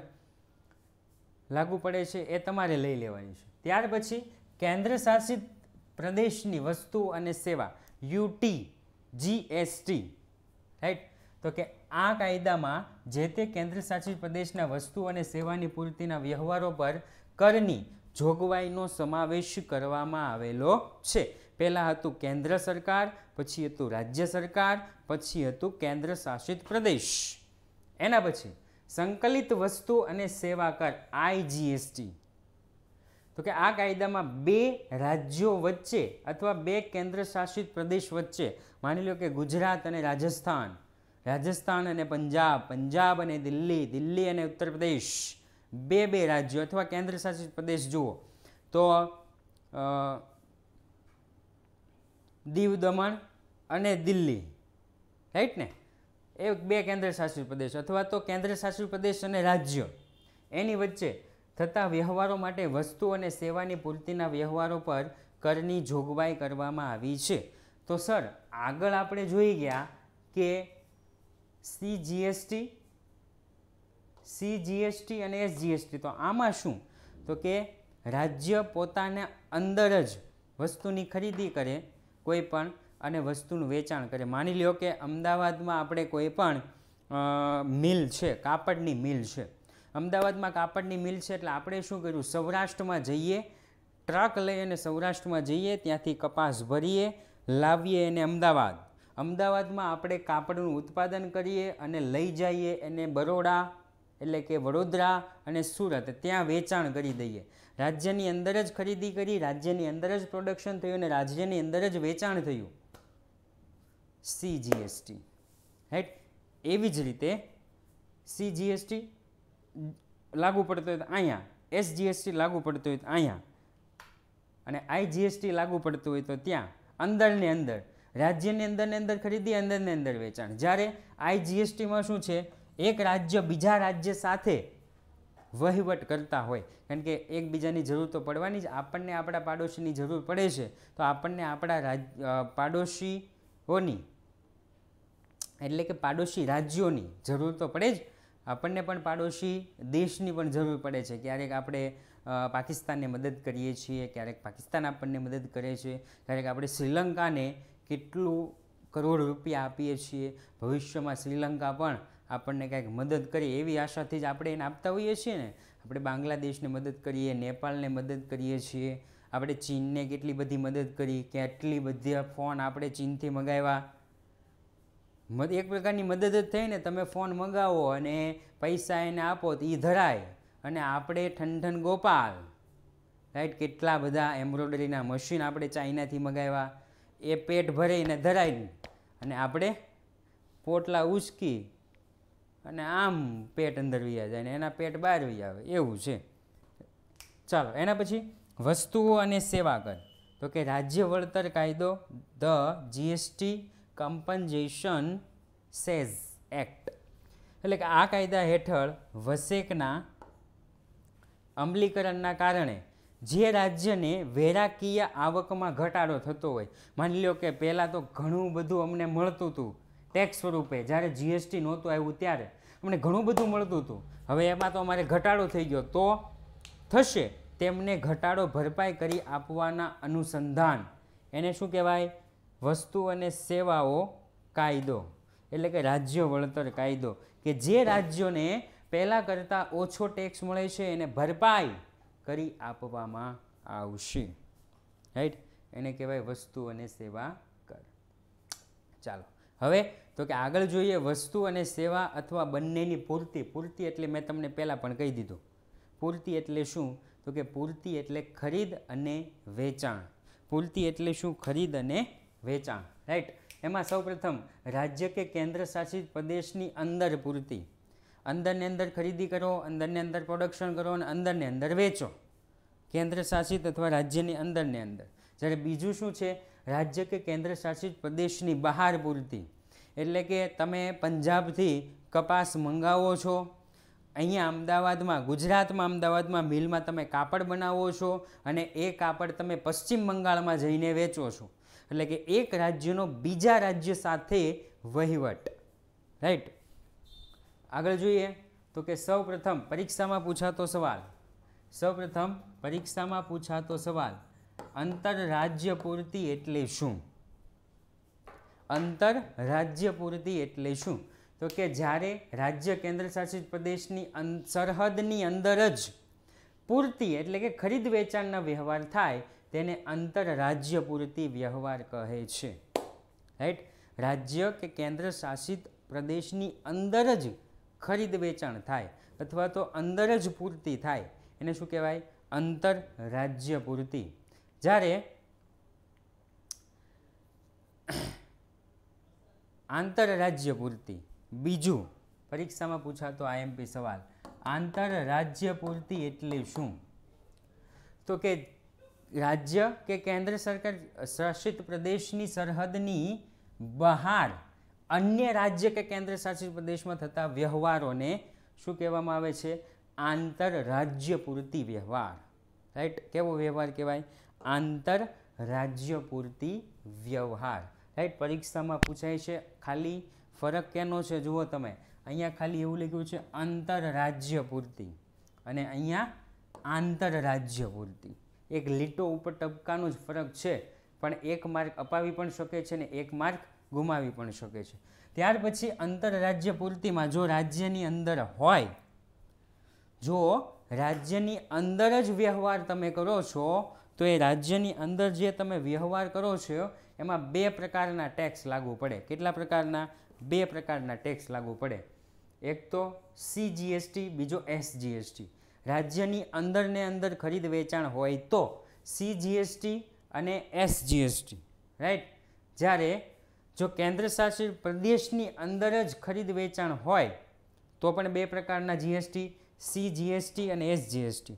લાગુ પડે છે, એ તમારે લઈ લેવાની છે. ત્યાર પછી કેન્દ્ર શાસિત પ્રદેશની વસ્તુ અને સેવા યુટી જીએસટી રાઈટ તો કે આ કાયદામાં જે તે કેન્દ્ર શાસિત પ્રદેશના વસ્તુ અને સેવાની પૂર્તિના વ્યવહારો પર કરની જોગવાઈનો સમાવેશ કરવામાં આવેલો છે. પહેલાં હતું કેન્દ્ર સરકાર, પછી હતું રાજ્ય સરકાર, પછી હતું કેન્દ્ર શાસિત પ્રદેશ. એના પછી સંકલિત વસ્તુ અને સેવા કર આઈજીએસટી તો કે આ કાયદામાં બે રાજ્યો વચ્ચે અથવા બે કેન્દ્ર શાસિત પ્રદેશ વચ્ચે, માની લો કે ગુજરાત અને રાજસ્થાન રાજસ્થાન અને પંજાબ પંજાબ અને દિલ્હી દિલ્હી અને ઉત્તર પ્રદેશ બે બે રાજ્યો અથવા કેન્દ્ર શાસિત પ્રદેશ જુઓ. તો દીવ દમણ અને દિલ્હી. રાઈટ ને? એ બે કેન્દ્ર શાસિત પ્રદેશ અથવા તો કેન્દ્ર શાસિત પ્રદેશ અને રાજ્ય. એની વચ્ચે થતા વ્યવહારો માટે વસ્તુ અને સેવાની પૂર્તિના વ્યવહારો પર કરની જોગવાઈ કરવામાં આવી છે. તો સર, આગળ આપણે જોઈ ગયા કે સી જીએસટી સી જીએસટી અને એસ જીએસટી તો આમાં શું? તો કે રાજ્ય પોતાને અંદર જ વસ્તુની ખરીદી કરે, કોઈ પણ, અને વસ્તુનું વેચાણ કરે. માની લ્યો કે અમદાવાદમાં આપણે કોઈ પણ મિલ છે, કાપડની મિલ છે. અમદાવાદમાં કાપડની મિલ છે એટલે આપણે શું કર્યું? સૌરાષ્ટ્રમાં જઈએ, ટ્રક લઈ અને સૌરાષ્ટ્રમાં જઈએ, ત્યાંથી કપાસ ભરીએ, લાવીએ એને અમદાવાદ. અમદાવાદમાં આપણે કાપડનું ઉત્પાદન કરીએ અને લઈ જઈએ એને બરોડા એટલે કે વડોદરા અને સુરત ત્યાં વેચાણ કરી દઈએ. રાજ્યની અંદર જ ખરીદી કરી, રાજ્યની અંદર જ પ્રોડક્શન થયું અને રાજ્યની અંદર જ વેચાણ થયું. સી જીએસટી રાઈટ એવી જ રીતે સી જીએસટી લાગુ પડતો હોય તો અહીંયા એસ જીએસટી લાગુ પડતો હોય તો અહીંયા, અને આઈ જીએસટી લાગુ પડતું હોય તો ત્યાં, અંદરની અંદર. રાજ્યની અંદરની અંદર ખરીદી, અંદરની અંદર વેચાણ. જ્યારે આઈ જીએસટીમાં શું છે? એક રાજ્ય બીજા રાજ્ય સાથે વહીવટ કરતા હોય. કારણ કે એકબીજાની જરૂર તો પડવાની જ, આપણને આપણા પાડોશીની જરૂર પડે છે. તો આપણને આપણા રાજ પાડોશીઓની, એટલે કે પાડોશી રાજ્યોની જરૂર તો પડે જ. આપણને પણ પાડોશી દેશની પણ જરૂર પડે છે. ક્યારેક આપણે પાકિસ્તાનને મદદ કરીએ છીએ, ક્યારેક પાકિસ્તાન આપણને મદદ કરે છે. ક્યારેક આપણે શ્રીલંકાને કેટલું કરોડ રૂપિયા આપીએ છીએ. ભવિષ્યમાં શ્રીલંકા પણ આપણને કાંઈક મદદ કરીએ એવી આશાથી જ આપણે એને આપતા હોઈએ છીએ ને. આપણે બાંગ્લાદેશને મદદ કરીએ, નેપાળને મદદ કરીએ છીએ, આપણે ચીનને કેટલી બધી મદદ કરી, કેટલી બધી ફોન આપણે ચીનથી મંગાવ્યા. એક પ્રકારની મદદ જ થઈ ને તમે ફોન મંગાવો અને પૈસા એને આપો તો એ ધરાય. અને આપણે ઠંઠન ગોપાલ, રાઈટ, કેટલા બધા એમ્બ્રોઇડરીના મશીન આપણે ચાઇનાથી મંગાવ્યા. એ પેટ ભરે એને ધરાય. અને આપણે પોટલા ઉચકી અને આમ પેટ અંદર વયા જાય ને એના પેટ બહાર વહી આવે, એવું છે. ચાલો, એના પછી વસ્તુઓ અને સેવા કર. તો કે રાજ્ય વળતર કાયદો, the GST compensation cess act એટલે કે આ કાયદા હેઠળ વસેકના અમલીકરણના કારણે જે રાજ્યને વેરાકીય આવકમાં ઘટાડો થતો હોય, માની લો કે પહેલાં તો ઘણું બધું અમને મળતું હતું. ટેક્સ સ્વરૂપે. જ્યારે જીએસટી નહોતું આવ્યું ત્યારે અમને ઘણું બધું મળતું હતું. હવે એમાં તો અમારે ઘટાડો થઈ ગયો. તો થશે તેમને ઘટાડો ભરપાઈ કરી આપવાના અનુસંધાન. એને શું કહેવાય? વસ્તુ અને સેવાઓ કાયદો. એટલે કે રાજ્ય વળતર કાયદો. કે જે રાજ્યોને પહેલાં કરતાં ઓછો ટેક્સ મળે છે, એને ભરપાઈ કરી આપવામાં આવશે. રાઈટ એને કહેવાય વસ્તુ અને સેવા કર. ચાલો. હવે તો કે આગળ જોઈએ વસ્તુ અને સેવા અથવા બંનેની પૂર્તિ પૂર્તિ એટલે મેં તમને પહેલાં પણ કહી દીધું. પૂર્તિ એટલે શું? તો કે પૂર્તિ એટલે ખરીદ અને વેચાણ. પૂર્તિ એટલે શું? ખરીદ અને વેચાણ. રાઈટ એમાં સૌપ્રથમ રાજ્ય કે કેન્દ્ર શાસિત પ્રદેશની અંદર પૂર્તિ. અંદરની અંદર ખરીદી કરો, અંદરની અંદર પ્રોડક્શન કરો અને અંદરની અંદર વેચો. કેન્દ્ર શાસિત અથવા રાજ્યની અંદરની અંદર. જ્યારે બીજું શું છે? રાજ્ય કે કેન્દ્ર શાસિત પ્રદેશની બહાર પૂરતી. એટલે કે તમે પંજાબથી કપાસ મંગાવો છો, અહીંયા અમદાવાદમાં, ગુજરાતમાં અમદાવાદમાં મિલમાં તમે કાપડ બનાવો છો અને એ કાપડ તમે પશ્ચિમ બંગાળમાં જઈને વેચો છો. એટલે કે એક રાજ્યનો બીજા રાજ્ય સાથે વહીવટ. રાઈટ આગળ જોઈએ તો કે સૌપ્રથમ પરીક્ષામાં પૂછાતો સવાલ. સૌપ્રથમ પરીક્ષામાં પૂછાતો સવાલ આંતરરાજ્ય પૂર્તિ એટલે શું? અંતર રાજ્ય પૂર્તિ એટલે શું? તો કે જ્યારે રાજ્ય કેન્દ્રશાસિત પ્રદેશની સરહદની અંદર જ પૂરતી એટલે કે ખરીદ વેચાણના વ્યવહાર થાય, તેને આંતરરાજ્ય પૂરતી વ્યવહાર કહે છે. રાઈટ રાજ્ય કે કેન્દ્ર શાસિત પ્રદેશની અંદર જ ખરીદ વેચાણ થાય અથવા તો અંદર જ પૂરતી થાય. એને શું કહેવાય? અંતર રાજ્ય પૂરતી. જ્યારે આંતરરાજ્ય પૂરતી બીજું, પરીક્ષામાં પૂછાતો આઈએમપી સવાલ આંતરરાજ્ય પૂરતી એટલે શું? તો કે રાજ્ય કે કેન્દ્ર સરકાર, શાસિત પ્રદેશની સરહદની બહાર અન્ય રાજ્ય કે કેન્દ્ર શાસિત પ્રદેશમાં થતા વ્યવહારોને શું કહેવામાં આવે છે? આંતરરાજ્ય પૂરતી વ્યવહાર. રાઈટ? કેવો વ્યવહાર કહેવાય? આંતર રાજ્ય પૂર્તિ વ્યવહાર. રાઈટ પરીક્ષામાં પૂછાય છે, ખાલી ફરક કેનો છે? જુઓ તમે. અહીંયા ખાલી એવું લખ્યું છે, આંતરરાજ્ય પૂર્તિ. અને અહીંયા આંતરરાજ્ય પૂર્તિ. એક લીટો ઉપર ટપકાનો જ ફરક છે, પણ એક માર્ક અપાવી પણ શકે છે ને એક માર્ક ગુમાવી પણ શકે છે. ત્યાર પછી આંતરરાજ્ય પૂર્તિમાં જો રાજ્યની અંદર હોય, જો રાજ્યની અંદર જ વ્યવહાર તમે કરો છો, તો એ રાજ્યની અંદર જે તમે વ્યવહાર કરો છો એમાં બે પ્રકારના ટેક્સ લાગુ પડે. કેટલા પ્રકારના? બે પ્રકારના ટેક્સ લાગુ પડે. એક તો સીજીએસટી બીજો એસજીએસટી રાજ્યની અંદરને અંદર ખરીદ વેચાણ હોય તો સીજીએસટી અને એસ જીએસટી રાઈટ જ્યારે જો કેન્દ્ર શાસિત પ્રદેશની અંદર જ ખરીદ વેચાણ હોય, તો પણ બે પ્રકારના જીએસટી સી જીએસટી અને એસ જીએસટી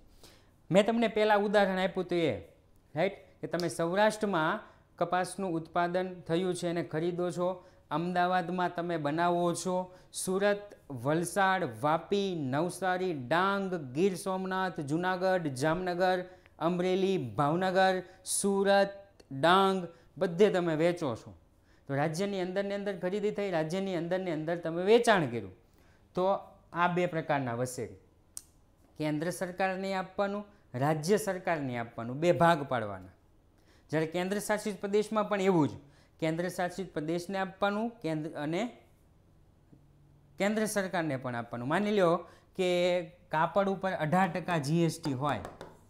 મેં તમને પહેલાં ઉદાહરણ આપ્યું હતું એ રાઈટ કે તમે સૌરાષ્ટ્રમાં કપાસનું ઉત્પાદન થયું છે અને ખરીદો છો. અમદાવાદમાં તમે બનાવો છો. સુરત, વલસાડ, વાપી, નવસારી, ડાંગ, ગીર સોમનાથ, જુનાગઢ, જામનગર, અમરેલી, ભાવનગર, સુરત, ડાંગ બધે તમે વેચો છો. તો રાજ્યની અંદરની અંદર ખરીદી થઈ, રાજ્યની અંદરની અંદર તમે વેચાણ કર્યું. તો આ બે પ્રકારના વસેરી કેન્દ્ર સરકારને આપવાનું, રાજ્ય સરકારને આપવાનું, બે ભાગ પાડવાના. જ્યારે કેન્દ્ર શાસિત પ્રદેશમાં પણ એવું જ. કેન્દ્ર શાસિત પ્રદેશને આપવાનું, કેન્દ્ર અને કેન્દ્ર સરકારને પણ આપવાનું. માની લો કે કાપડ ઉપર અઢાર ટકા જીએસટી હોય,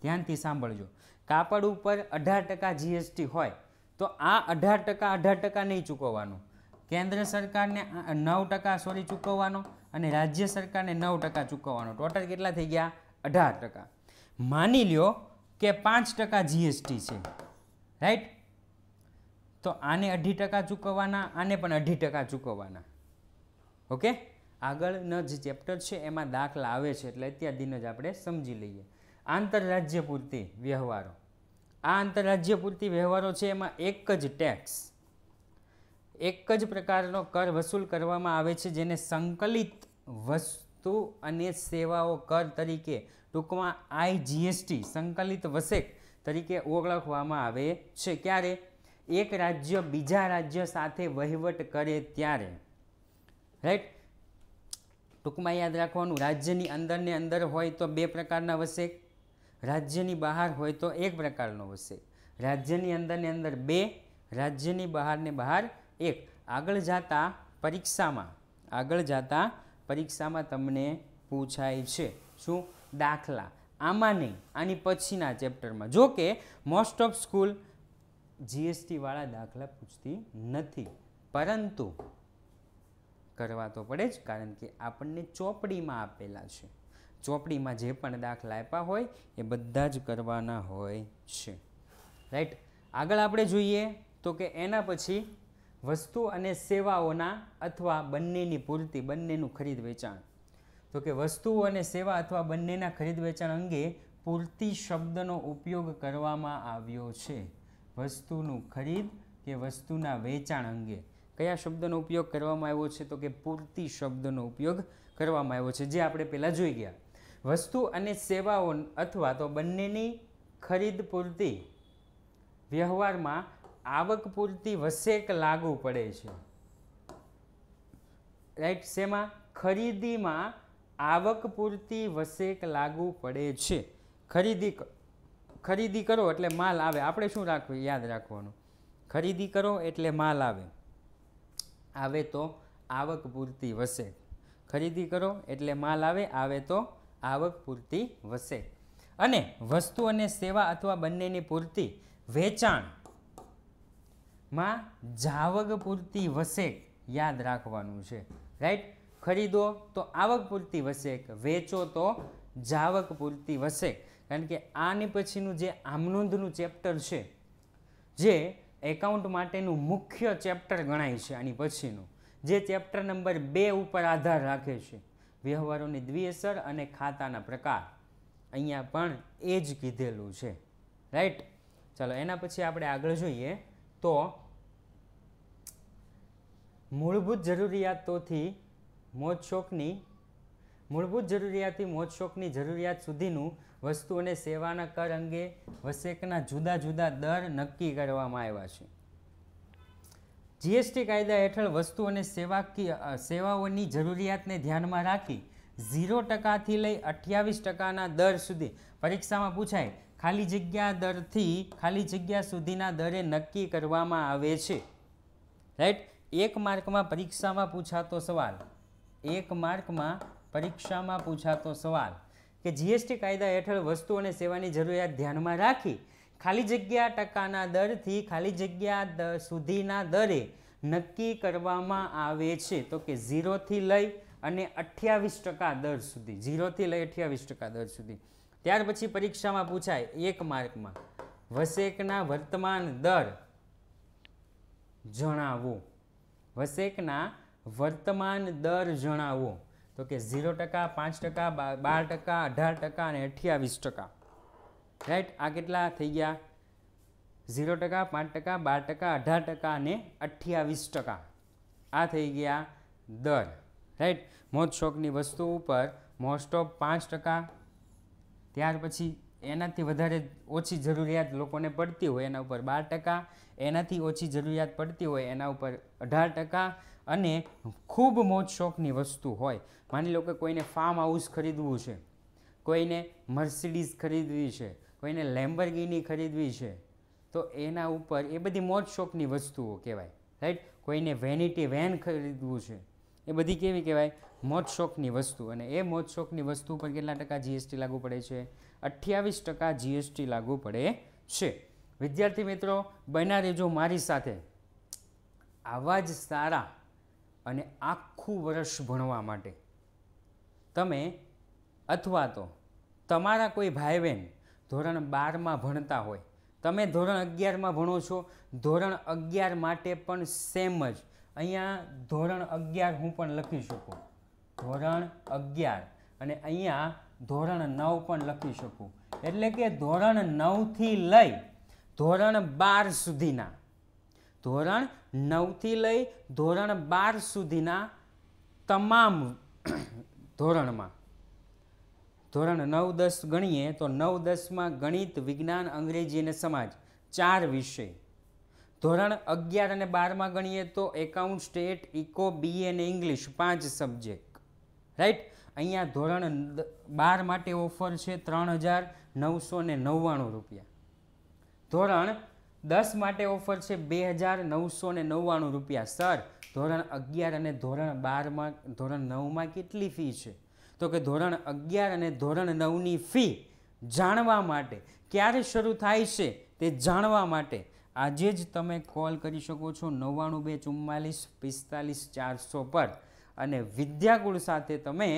ધ્યાનથી સાંભળજો. કાપડ ઉપર અઢાર ટકા જીએસટી હોય, તો આ અઢાર ટકા અઢાર ટકા નહીં ચૂકવવાનું. કેન્દ્ર સરકારને નવ ટકા સોરી ચૂકવવાનો અને રાજ્ય સરકારને નવ ટકા ચૂકવવાનો. ટોટલ કેટલા થઈ ગયા? અઢાર ટકા. માની લ્યો કે પાંચ ટકા જીએસટી છે. રાઈટ? તો આને અઢી ટકા ચૂકવવાના, આને પણ અઢી ટકા ચૂકવવાના. ઓકે? આગળનો જે ચેપ્ટર છે, એમાં દાખલા આવે છે, એટલે અત્યાર દિન જ આપણે સમજી લઈએ. આંતરરાજ્ય પૂરતી વ્યવહારો. આ આંતરરાજ્ય પૂરતી વ્યવહારો છે, એમાં એક જ ટેક્સ. એક જ પ્રકારનો કર વસૂલ કરવામાં આવે છે, જેને સંકલિત વસ્તુ અને સેવાઓ કર તરીકે ટૂંકમાં આઈજીએસટી સંકલિત વસેક તરીકે ઓળખવામાં આવે છે. ક્યારે? એક રાજ્ય બીજા રાજ્ય સાથે વહીવટ કરે ત્યારે. રાઈટ ટૂંકમાં યાદ રાખવાનું, રાજ્યની અંદરને અંદર હોય તો બે પ્રકારના વસેક રાજ્યની બહાર હોય તો એક પ્રકારનો વસેક રાજ્યની અંદરને અંદર બે, રાજ્યની બહારને બહાર એક. આગળ જતા પરીક્ષામાં, આગળ જતા પરીક્ષામાં તમને પૂછાય છે. શું? દાખલા. આમાં નહીં, આની પછીના ચેપ્ટરમાં. જો કે મોસ્ટ ઓફ સ્કૂલ જીએસટીવાળા દાખલા પૂછતી નથી. પરંતુ કરવા તો પડે જ, કારણ કે આપણને ચોપડીમાં આપેલા છે. ચોપડીમાં જે પણ દાખલા આપ્યા હોય, એ બધા જ કરવાના હોય છે. રાઈટ આગળ આપણે જોઈએ તો કે એના પછી વસ્તુ અને સેવાઓના અથવા બંનેની પૂર્તિ, બંનેનું ખરીદ વેચાણ. તો કે વસ્તુઓ અને સેવા અથવા બંનેના ખરીદ વેચાણ અંગે પૂરતી શબ્દનો ઉપયોગ કરવામાં આવ્યો છે. વસ્તુનું ખરીદ કે વસ્તુના વેચાણ અંગે કયા શબ્દનો ઉપયોગ કરવામાં આવ્યો છે? તો કે પૂરતી શબ્દનો ઉપયોગ કરવામાં આવ્યો છે. જે આપણે પહેલાં જોઈ ગયા. વસ્તુ અને સેવાઓ અથવા તો બંનેની ખરીદ પૂરતી વ્યવહારમાં આવક પૂરતી વસેક લાગુ પડે છે. રાઈટ, શેમાં? ખરીદીમાં આવક પૂરતી વસેક લાગુ પડે છે. ખરીદી ખરીદી કરો એટલે માલ આવે. આપણે શું રાખવું? યાદ રાખવાનું. ખરીદી કરો એટલે માલ આવે. આવે તો આવક પૂરતી વસે ખરીદી કરો એટલે માલ આવે આવે તો આવક પૂરતી વસે અને વસ્તુ અને સેવા અથવા બંનેની પૂરતી વેચાણમાં જાવક પૂરતી વસેક યાદ રાખવાનું છે. રાઈટ? ખરીદો તો આવક પૂરતી વસેક વેચો તો જાવક પૂરતી વસેક કારણ કે આની પછીનું જે આમનોંધનું ચેપ્ટર છે, જે એકાઉન્ટ માટેનું મુખ્ય ચેપ્ટર ગણાય છે આની પછીનું. જે ચેપ્ટર નંબર બે ઉપર આધાર રાખે છે, વ્યવહારોની દ્વિઅસર અને ખાતાના પ્રકાર. અહીંયા પણ એ જ કીધેલું છે. રાઈટ ચાલો, એના પછી આપણે આગળ જોઈએ તો મૂળભૂત જરૂરિયાતોથી મોજશોખની મૂળભૂત જરૂરિયાતથી મોજશોખની જરૂરિયાત સુધીનું વસ્તુ અને સેવાના કર અંગે વસેકના જુદા જુદા દર નક્કી કરવામાં આવ્યા છે. જીએસટી કાયદા હેઠળ વસ્તુ અને અ, સેવાઓની જરૂરિયાતને ધ્યાનમાં રાખી ઝીરો ટકાથી લઈ અઠ્યાવીસ ટકાના દર સુધી પરીક્ષામાં પૂછાય ખાલી જગ્યા દરથી ખાલી જગ્યા સુધીના દરે નક્કી કરવામાં આવે છે. રાઈટ? એક માર્કમાં પરીક્ષામાં પૂછાતો સવાલ એક માર્કમાં પરીક્ષામાં પૂછાતો સવાલ કે જીએસટી કાયદા હેઠળ વસ્તુ અને સેવાની જરૂરિયાત ધ્યાનમાં રાખી ખાલી જગ્યા ટકાના દરથી ખાલી જગ્યા સુધીના દરે નક્કી કરવામાં આવે છે. તો કે ઝીરોથી લઈ અને અઠ્યાવીસ ટકા દર સુધી, ઝીરોથી લઈ અઠ્યાવીસ ટકા દર સુધી. ત્યાર પછી પરીક્ષામાં પૂછાય એક માર્કમાં, વસેકના વર્તમાન દર જણાવો. વસેકના વર્તમાન દર જણાવો. તો કે ઝીરો ટકા, પાંચ ટકા બાર ટકા, અઢાર ટકા અને અઠ્યાવીસ ટકા. રાઈટ આ કેટલા થઈ ગયા? ઝીરો ટકા, પાંચ ટકા, બાર ટકા, અઢાર ટકા અને અઠ્યાવીસ ટકા. આ થઈ ગયા દર. રાઈટ મોજ શોખની વસ્તુ ઉપર મોસ્ટ ઓફ પાંચ ટકા. ત્યાર પછી એનાથી વધારે ઓછી જરૂરિયાત લોકોને પડતી હોય એના ઉપર બાર ટકા. એનાથી ઓછી જરૂરિયાત પડતી હોય એના ઉપર અઢાર ટકા. અને ખૂબ મોજ શોખની વસ્તુ હોય. માની લો કે કોઈને ફાર્મ હાઉસ ખરીદવું છે, કોઈને મર્સિડીઝ ખરીદવી છે, કોઈને લેમ્બરગીની ખરીદવી છે, તો એના ઉપર એ બધી મોજ શોખની વસ્તુઓ કહેવાય રાઈટ કોઈને વેનિટી વેન ખરીદવું છે, એ બધી કેવી કહેવાય? મોજ શોખની વસ્તુ. અને એ મોજ શોખની વસ્તુ પર કેટલા ટકા જીએસટી લાગુ પડે છે? અઠ્યાવીસ ટકા જીએસટી લાગુ પડે છે. વિદ્યાર્થી મિત્રો બના રહેજો મારી સાથે. આવા જ સારા અને આખું વર્ષ ભણવા માટે. તમે અથવા તો તમારા કોઈ ભાઈ બહેન ધોરણ બારમાં ભણતા હોય, તમે ધોરણ અગિયારમાં ભણો છો, ધોરણ અગિયાર માટે પણ સેમ જ. અહીંયા ધોરણ અગિયાર હું પણ લખી શકું. ધોરણ અગિયાર અને અહીંયા ધોરણ નવ પણ લખી શકું. એટલે કે ધોરણ નવથી લઈ ધોરણ બાર સુધીના. ધોરણ નવથી લઈ ધોરણ બાર સુધીના તમામ ધોરણમાં. ધોરણ નવ દસ ગણીએ તો નવ દસમાં ગણિત, વિજ્ઞાન, અંગ્રેજી અને સમાજ ચાર વિષય. ધોરણ અગિયાર અને બારમાં ગણીએ તો એકાઉન્ટ, સ્ટેટ, ઇકો બી અને ઇંગ્લિશ પાંચ સબ્જેક્ટ. રાઈટ? અહીંયા ધોરણ બાર માટે ઓફર છે ત્રણ હજાર નવસો ને નવ્વાણું રૂપિયા. ધોરણ દસ માટે ઓફર છે બે હજાર નવસો ને નવ્વાણું રૂપિયા. સર, ધોરણ અગિયાર અને ધોરણ બારમાં, ધોરણ નવમાં કેટલી ફી છે? તો કે ધોરણ અગિયાર અને ધોરણ નવની ફી જાણવા માટે. ક્યારે શરૂ થાય છે તે જાણવા માટે. આજે જ તમે કોલ કરી શકો છો નવ્વાણું બે ચુમ્માલીસ પિસ્તાલીસ ચારસો પર અને વિદ્યાકુળ સાથે તમે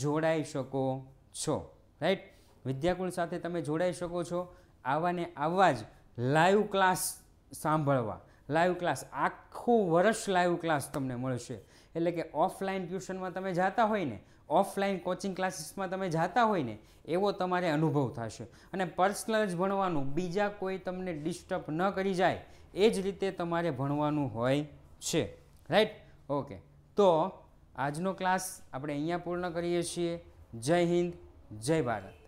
જોડાઈ શકો છો. રાઈટ? વિદ્યાકુળ સાથે તમે જોડાઈ શકો છો. આવાને આવવા જ લાઈવ ક્લાસ સાંભળવા. લાઈવ ક્લાસ, આખું વર્ષ લાઈવ ક્લાસ તમને મળશે. એટલે કે ઓફલાઈન ટ્યુશનમાં તમે જાતા હોય ને, ઓફલાઈન કોચિંગ ક્લાસીસમાં તમે જાતા હોય ને, એવો તમારે અનુભવ થશે. અને પર્સનલ જ ભણવાનું, બીજા કોઈ તમને ડિસ્ટર્બ ન કરી જાય, એ જ રીતે તમારે ભણવાનું હોય છે. રાઈટ ઓકે તો આજનો ક્લાસ આપણે અહીંયા પૂર્ણ કરીએ છીએ. જય હિન્દ, જય ભારત.